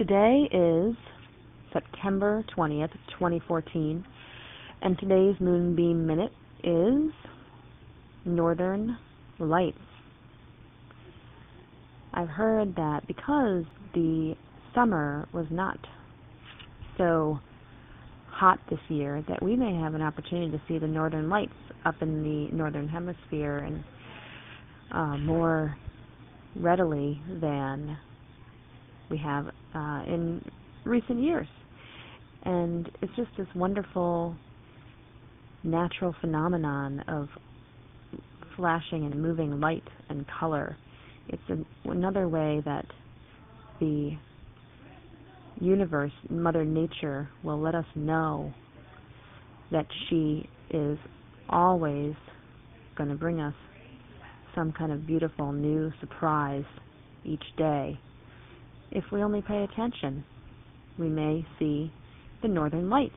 Today is September 20th, 2014, and today's Moonbeam Minute is Northern Lights. I've heard that because the summer was not so hot this year that we may have an opportunity to see the northern lights up in the northern hemisphere and uh, more readily than we have uh, in recent years. And it's just this wonderful natural phenomenon of flashing and moving light and color. It's an, another way that the universe, Mother Nature, will let us know that she is always going to bring us some kind of beautiful new surprise each day. If we only pay attention, we may see the northern lights